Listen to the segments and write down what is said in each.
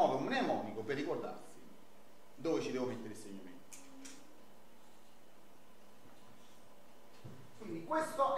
muove un mnemonico per ricordarsi dove ci devo mettere il segnamento. Quindi questo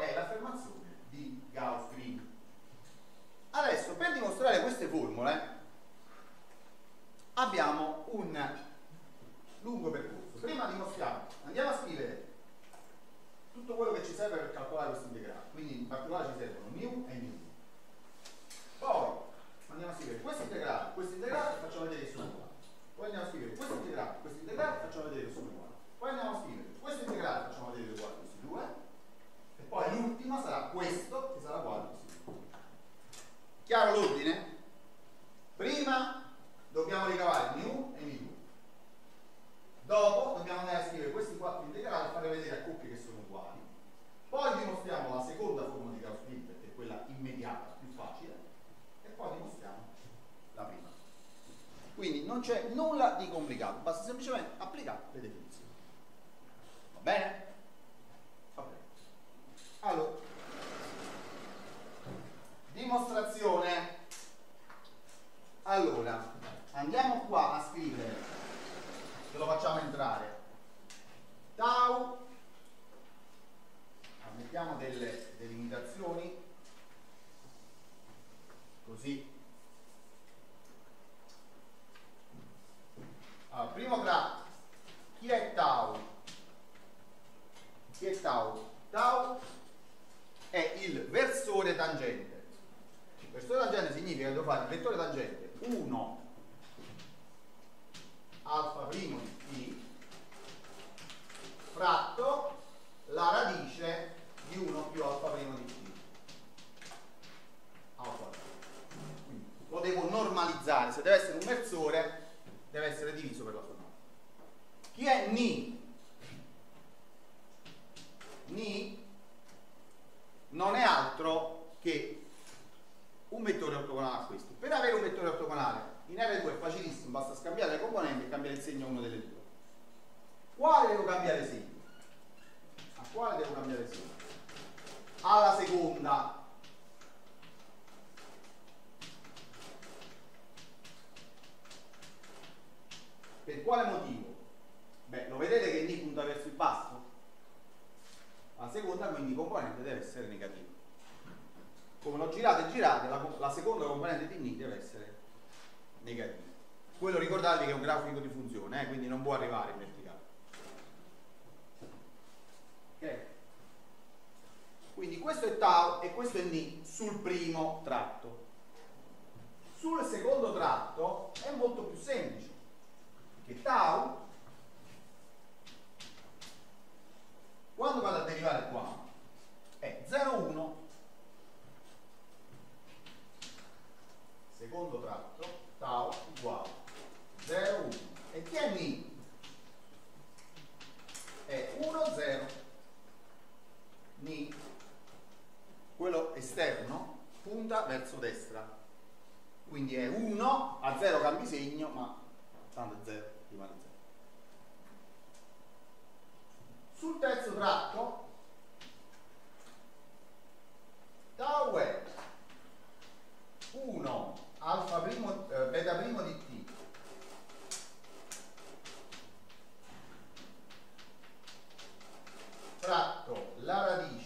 Sul secondo tratto è molto più semplice, che tau, quando vado a derivare qua, è 0,1 secondo tratto tau uguale 0,1 e chi è mi? è 1,0 mi quello esterno punta verso destra quindi è 1 a 0 cambi segno ma tanto è 0 rimane 0 sul terzo tratto tau è 1 alfa primo, eh, beta primo di t. Fratto la radice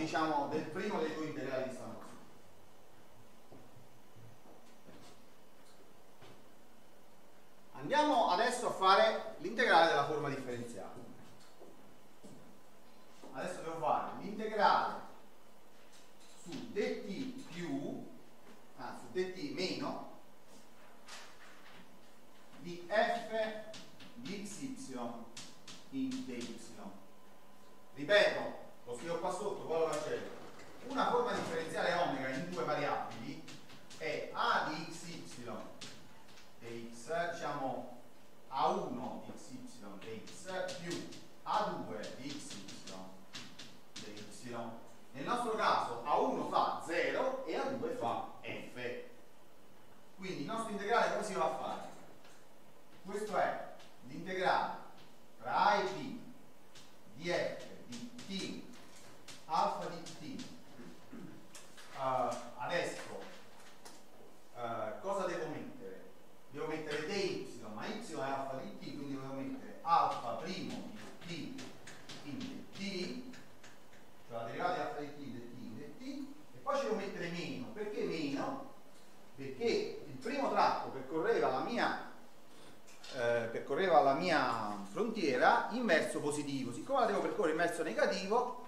diciamo del primo dei due perché il primo tratto percorreva la mia, eh, percorreva la mia frontiera in verso positivo, siccome la devo percorrere in verso negativo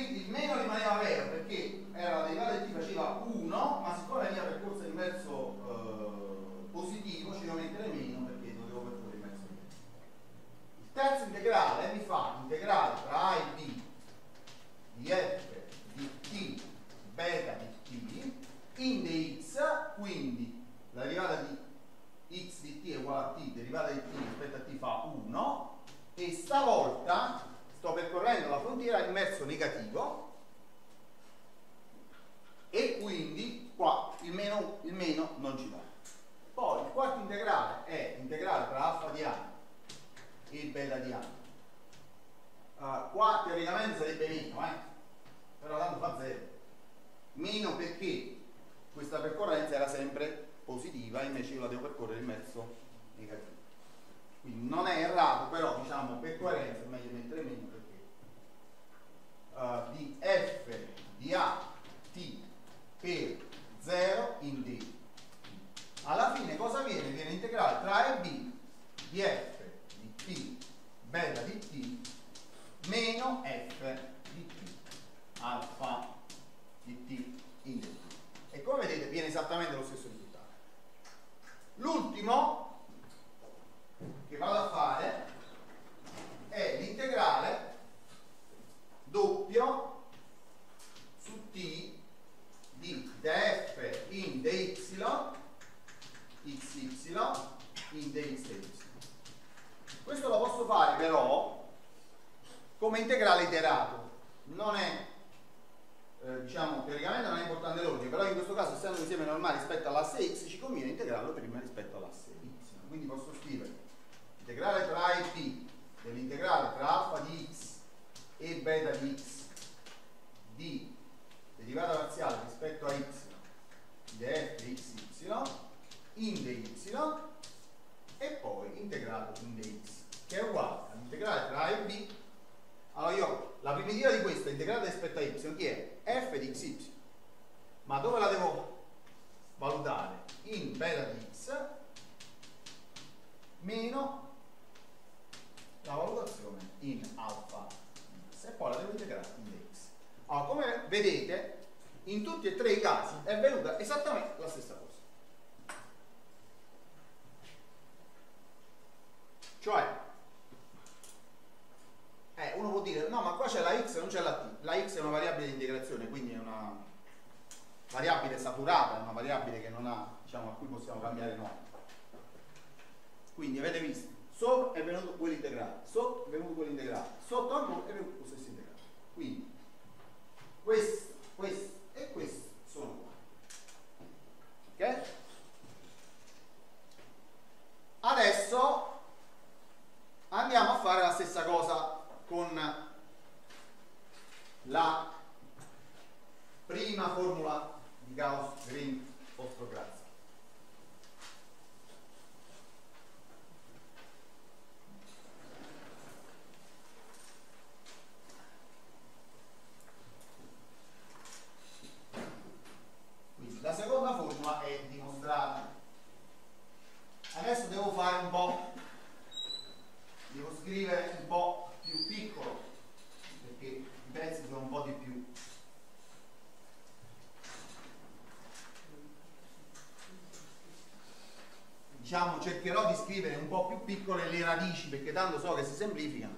quindi meno qua teoricamente sarebbe meno, eh? però tanto fa 0. Meno perché questa percorrenza era sempre positiva, invece io la devo percorrere in mezzo negativo. Quindi non è errato, però diciamo per coerenza è meglio mettere meno perché uh, di f di a t per 0 in d. Alla fine cosa viene? Viene integrale tra a e b di f di t bella di t meno f di t alfa di t in e come vedete viene esattamente lo stesso risultato. L'ultimo venuto l'integrale, sotto al 1 è venuto lo stesso integrato. Quindi, questo radici perché tanto so che si semplificano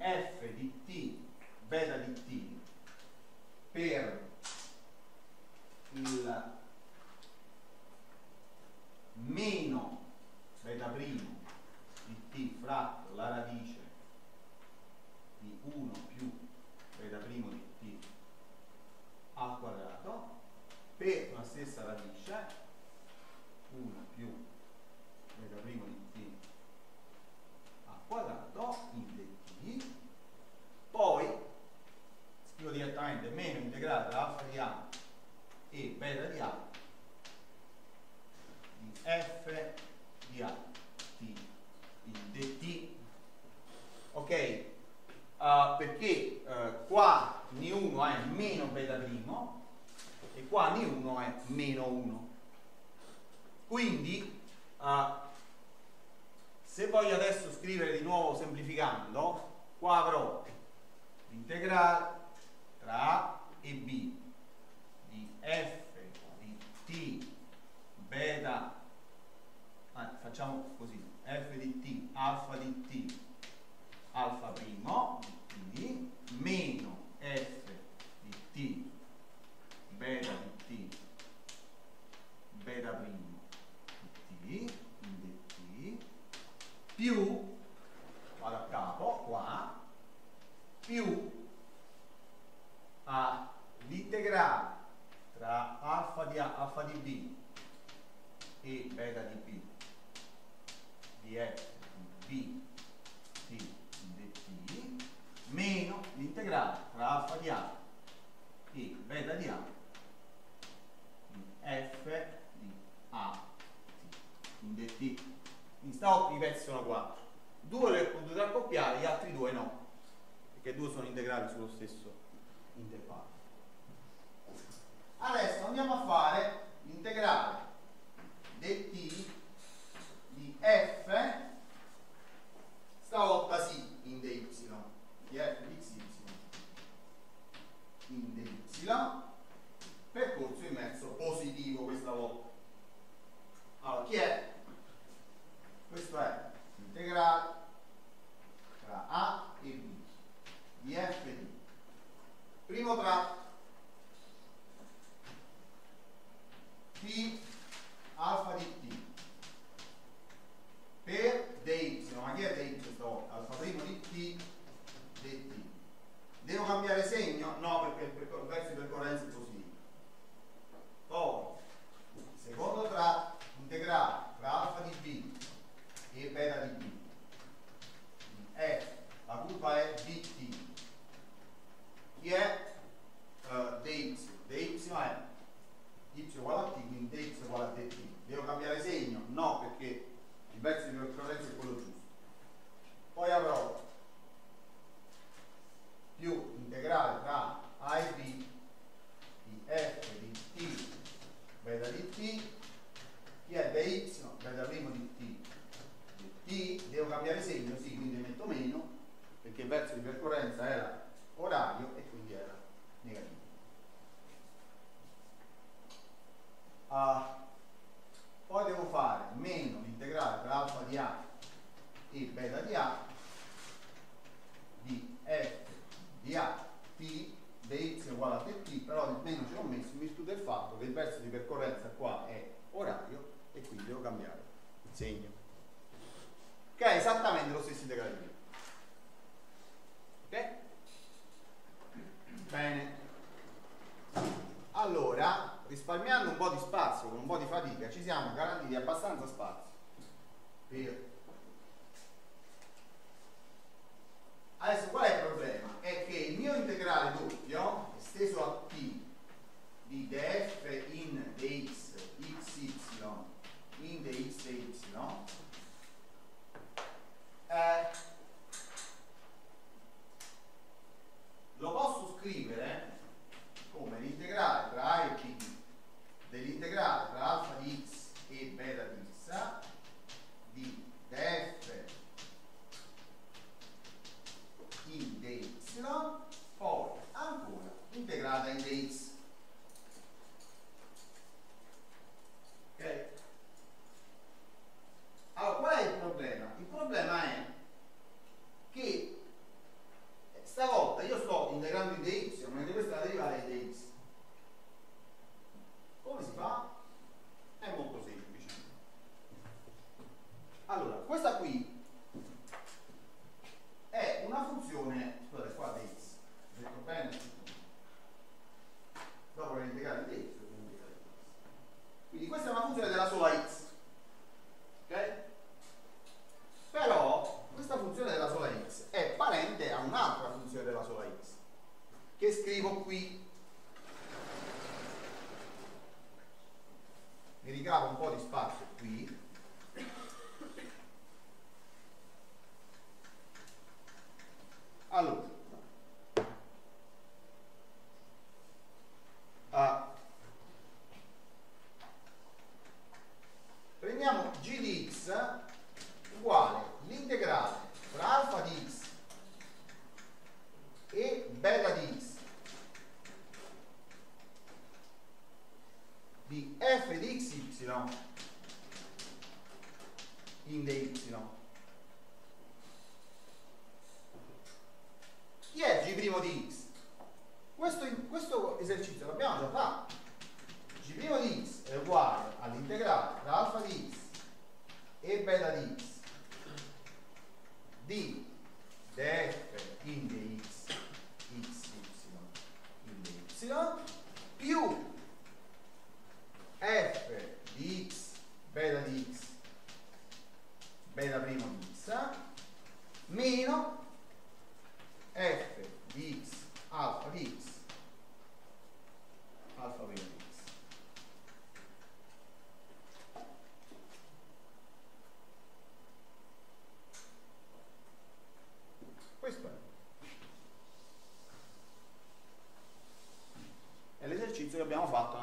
f più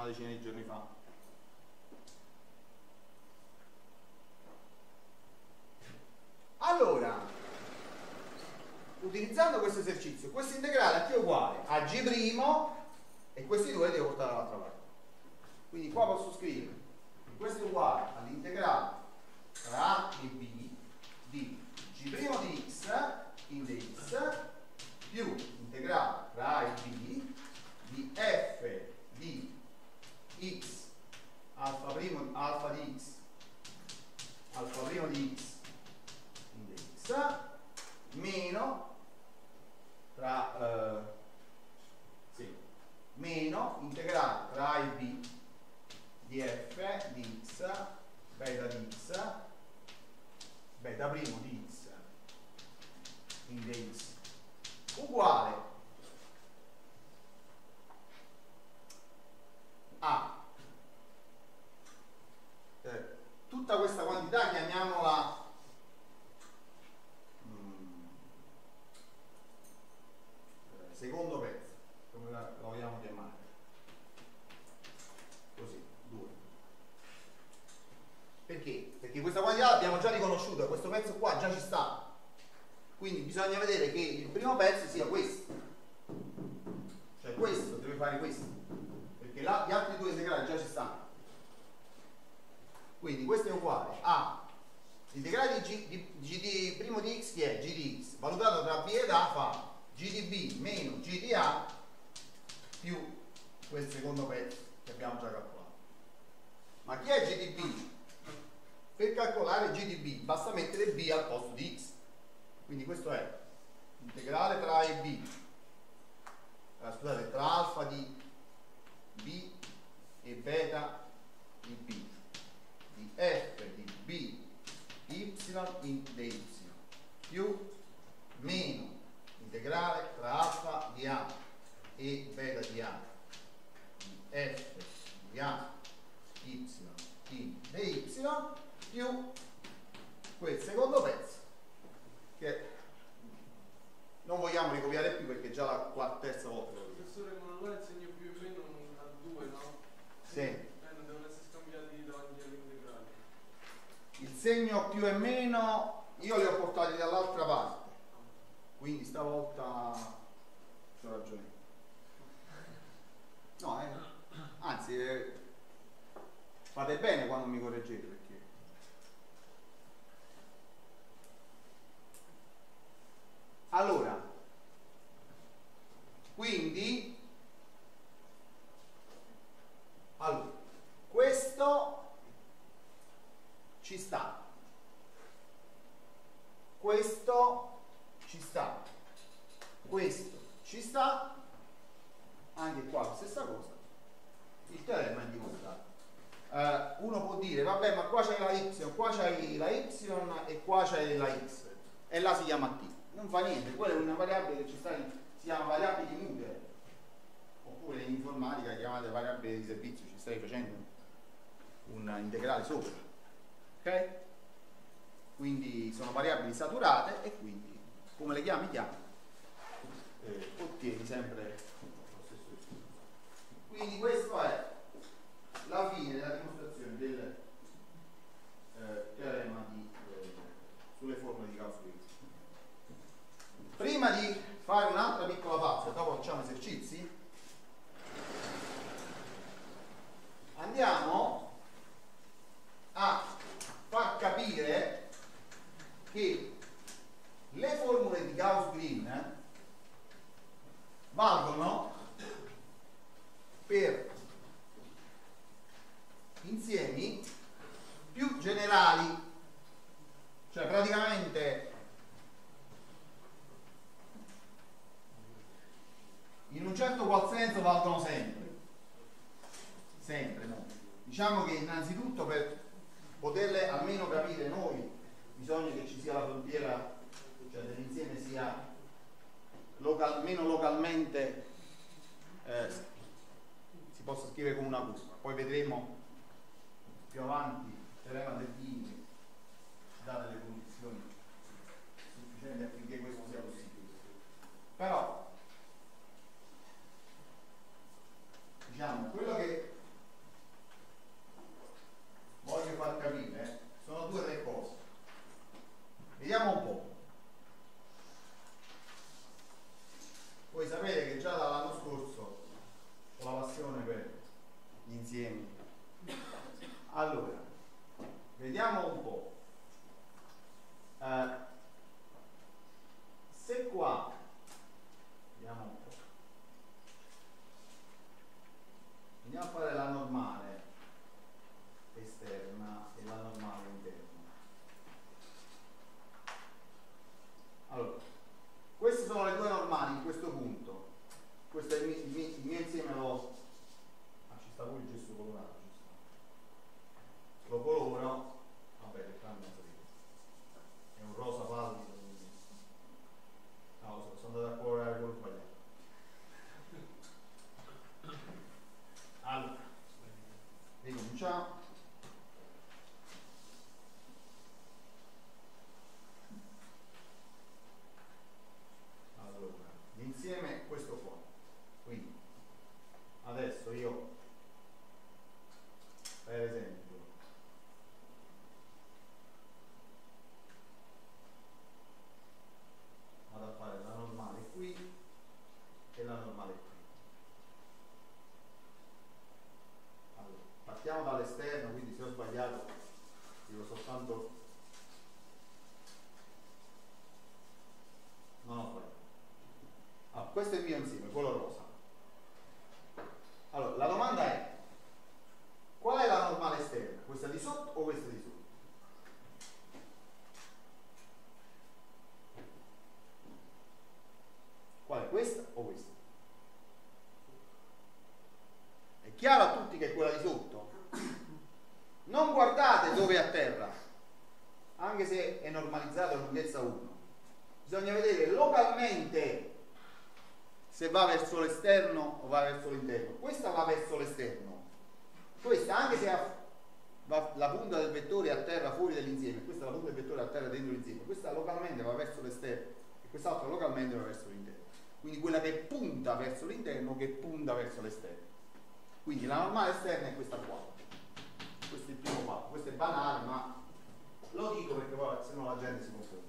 una decina di giorni fa. Allora, utilizzando questo esercizio, questo integrale a t è uguale a g' e questi due li devo portare dall'altra parte. Quindi qua posso scrivere questo è uguale all'integrale tra a e b di g' di W. più quel secondo pezzo che abbiamo già calcolato. Ma chi è GDB? Per calcolare GDB basta mettere B al posto di X. Quindi questo è integrale tra A e B, eh, scusate, tra alfa di B e beta di B, di F di B, Y in y. più meno integrale tra alfa di A e beta di A. Di F di A Y in dy più quel secondo pezzo che non vogliamo ricopiare più perché già la, la terza volta professore ma allora il segno più o meno a 2 no? sì. Eh, non devono essere scambiati davanti all'integrale il segno più e meno io li ho portati dall'altra parte. Quindi stavolta c'ho ragione no eh, anzi eh, fate bene quando mi correggete perché Allora, quindi, allora, questo ci sta, questo ci sta, questo ci sta, anche qua la stessa cosa, il teorema è dimostrato. Uh, uno può dire, vabbè, ma qua c'è la y, qua c'è la y e qua c'è la x, e là si chiama t. Non fa niente, quella è una variabile che ci sta si chiama variabile di Mutter oppure in informatica chiamate variabile di servizio, ci stai facendo un integrale sopra. Ok? quindi sono variabili saturate e quindi come le chiami chiami eh, ottieni sempre lo stesso risultato. Quindi questo è la fine della dimostrazione del eh, teorema di, eh, sulle formule di Gauss prima di fare un'altra piccola pausa dopo facciamo esercizi andiamo a far capire che le formule di Gauss-Green valgono per insiemi più generali. Cioè praticamente in un certo qual senso valgono sempre. Sempre no? diciamo che innanzitutto per poterle almeno capire noi bisogna che ci sia la frontiera cioè dell'insieme sia local, meno localmente eh, si possa scrivere con una curva poi vedremo più avanti il teorema del King date le condizioni sufficienti affinché questo sia possibile. Però diciamo, quello che voglio far capire sono due o tre cose. Vediamo un po'. Voi sapete che già dall'anno scorso ho la passione per gli insiemi. Allora, vediamo un po'. Eh, se qua, vediamo un po'. Andiamo a fare la normale fatto localmente va verso l'interno. Quindi quella che punta verso l'interno, che punta verso l'esterno. Quindi la normale esterna è questa qua. Questo è il primo passo, questo è banale, ma lo dico perché poi se no la gente si confonde.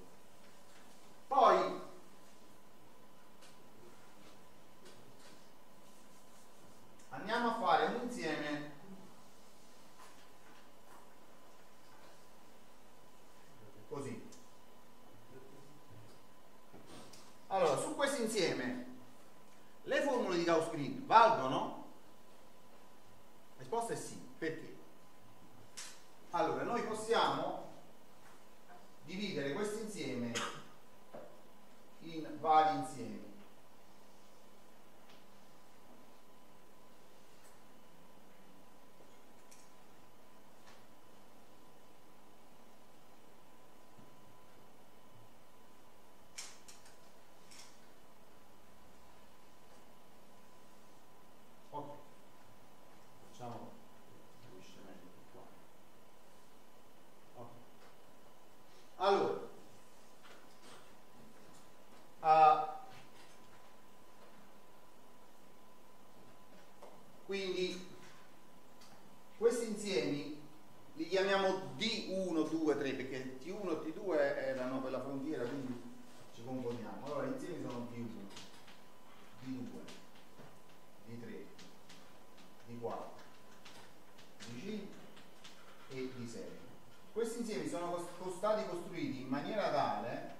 stati costruiti in maniera tale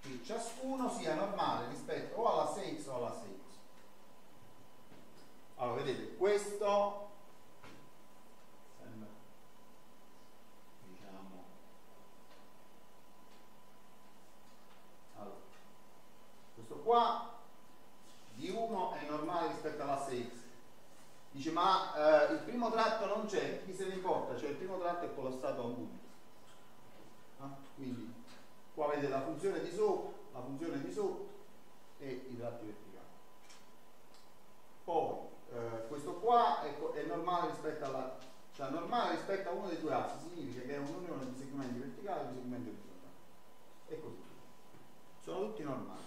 che ciascuno sia normale rispetto o alla 6x o alla 6 allora vedete questo sembra diciamo allora questo qua di 1 è normale rispetto alla 6x dice ma eh, il primo tratto non c'è chi se ne importa? Cioè il primo tratto è collassato a un punto quindi qua vedete la funzione di sopra la funzione di sotto e i tratti verticali. Poi eh, questo qua è, è, normale rispetto alla cioè normale rispetto a uno dei due assi significa che è un'unione di segmenti verticali e di segmenti orizzontali. E così sono tutti normali.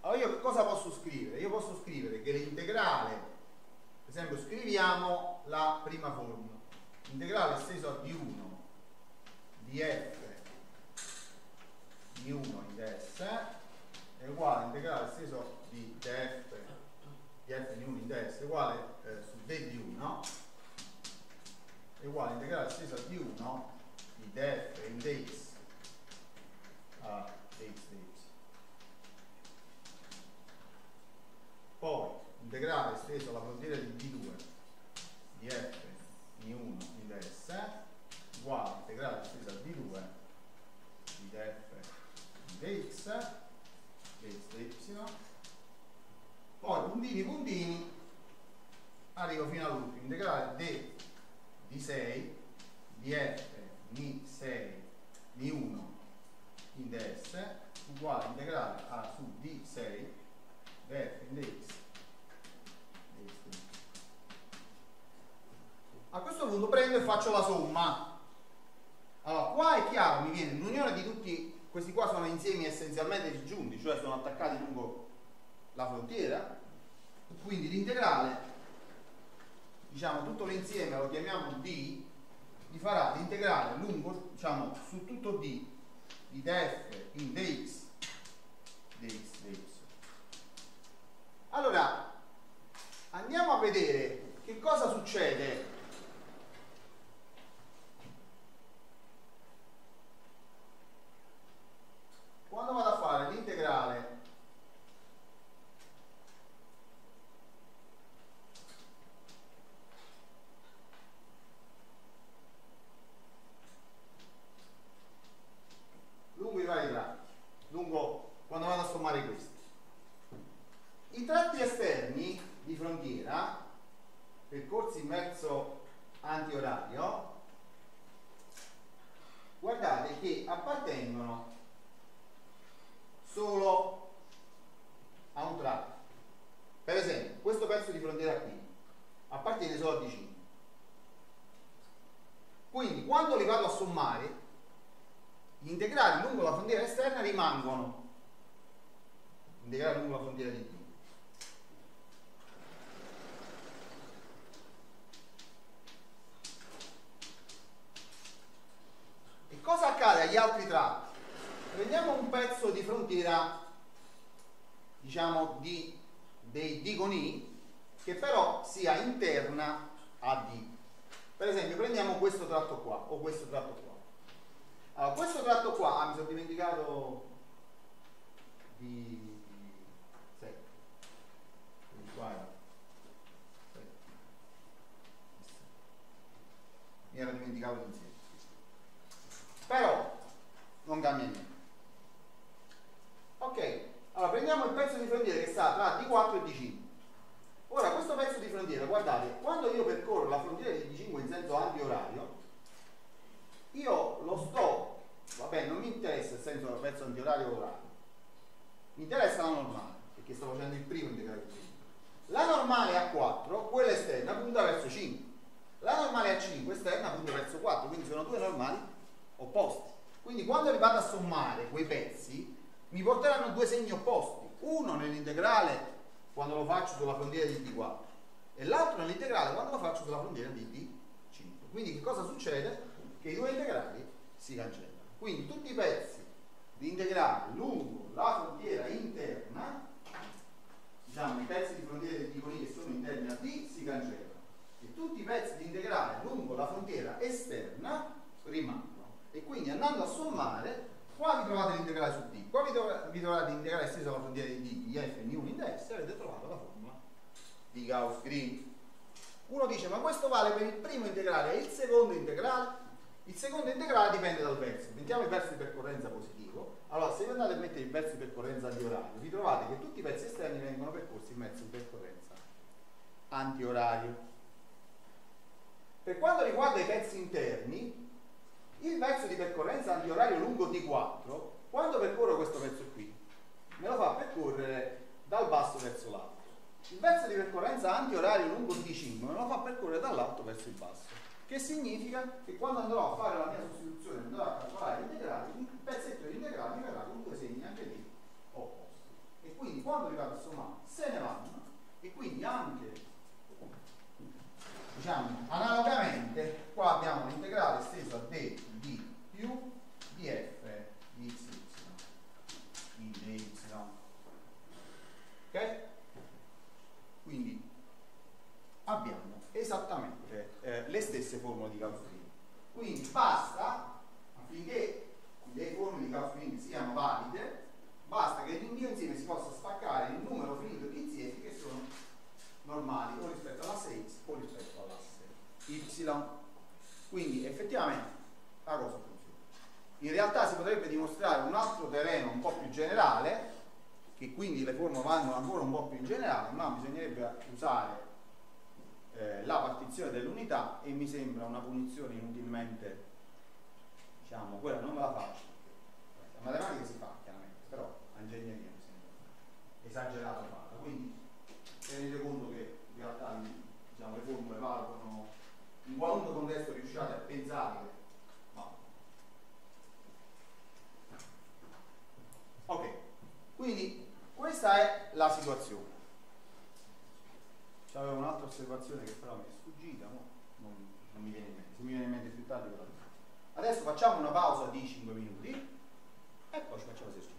Allora io che cosa posso scrivere? io posso scrivere che l'integrale per esempio scriviamo la prima formula. Integrale esteso a d1 di f di 1 in S è uguale a integrale steso di df di f di 1 in S è uguale eh, su d di 1 è uguale a integrale steso di 1 di df in dx a dx dy poi integrale esteso alla frontiera di d2 di f di 1 in ds uguale integrale esteso dx dx da y. Poi puntini puntini arrivo fino all'ultimo integrale d di 6 di f di 6 di 1 in ds uguale integrale a su d6 di f in dx a questo punto prendo e faccio la somma. Allora qua è chiaro mi viene l'unione di tutti qua sono insiemi essenzialmente disgiunti, cioè sono attaccati lungo la frontiera, quindi l'integrale, diciamo tutto l'insieme lo chiamiamo D, gli farà l'integrale lungo, diciamo su tutto D di df in dx, dx, dx. Allora, andiamo a vedere che cosa succede antiorario, guardate che appartengono solo a un tratto. Per esempio, questo pezzo di frontiera qui appartiene solo a D5. Quindi quando li vado a sommare, gli integrali lungo la frontiera esterna rimangono integrali lungo la frontiera di D. E cosa accade agli altri tratti? Prendiamo un pezzo di frontiera, diciamo, di, dei D con I, che però sia interna a D. Per esempio, prendiamo questo tratto qua, o questo tratto qua. Allora, questo tratto qua, ah, mi sono dimenticato di... Sì. Mi era dimenticato l'insieme. Però non cambia niente. Ok, allora prendiamo il pezzo di frontiera che sta tra D4 e D5. Ora, questo pezzo di frontiera, guardate, quando io percorro la frontiera di D5 in senso antiorario, io lo sto, vabbè non mi interessa il senso del pezzo antiorario orario, mi interessa la normale, perché sto facendo il primo integrale di 5. La normale a 4, quella esterna, punta verso 5. La normale a 5 esterna punta verso 4, quindi sono due normali opposti. Quindi quando li vado a sommare quei pezzi, mi porteranno due segni opposti. Uno nell'integrale quando lo faccio sulla frontiera di D4 e l'altro nell'integrale quando lo faccio sulla frontiera di D5. Quindi che cosa succede? che i due integrali si cancellano. Quindi tutti i pezzi di integrale lungo la frontiera interna, diciamo i pezzi di frontiera di tipo I che sono interni a D si cancellano e tutti i pezzi di integrale lungo la frontiera esterna rimangono. E quindi andando a sommare, qua vi trovate l'integrale su D, qua vi, trovate, vi trovate l'integrale esteso alla frontiera di D, di F in in S avete trovato la formula di Gauss-Green. Uno dice, ma questo vale per il primo integrale e il secondo integrale? Il secondo integrale dipende dal verso. Mettiamo il verso di percorrenza positivo. Allora, se voi andate a mettere il verso di percorrenza antiorario, vi trovate che tutti i pezzi esterni vengono percorsi in verso di percorrenza antiorario. Per quanto riguarda i pezzi interni, il verso di percorrenza antiorario lungo T4, quando percorro questo pezzo qui, me lo fa percorrere dal basso verso l'alto. Il verso di percorrenza antiorario lungo T5 me lo fa percorrere dall'alto verso il basso che significa che quando andrò a fare la mia sostituzione, andrò a calcolare l'integrale, il pezzetto di integrale mi verrà con due segni anche lì opposti. E quindi quando li vado a sommare se ne vanno e quindi anche diciamo analogamente qua abbiamo l'integrale esteso a d di più df di y di dy ok? quindi abbiamo esattamente eh, le stesse formule di Gauss-Green. Quindi basta, affinché le formule di Gauss-Green siano valide, basta che l'invio insieme si possa spaccare in numero finito di insiemi che sono normali o rispetto all'asse x o rispetto all'asse y. Quindi effettivamente la cosa funziona. In realtà si potrebbe dimostrare un altro terreno un po' più generale, che quindi le formule vanno ancora un po' più in generale, ma bisognerebbe usare eh, la partizione dell'unità e mi sembra una punizione inutilmente, diciamo, quella non la faccio. La matematica si fa chiaramente, però l'ingegneria mi sembra esagerato farla. Quindi tenete conto che in realtà diciamo, le formule valgono in qualunque contesto riusciate a pensare ma ok quindi questa è la situazione C'avevo un'altra osservazione che però mi è sfuggita? non mi viene in mente, se mi viene in mente più tardi ve lo dico. Adesso facciamo una pausa di 5 minuti e poi ci facciamo l'esercizio.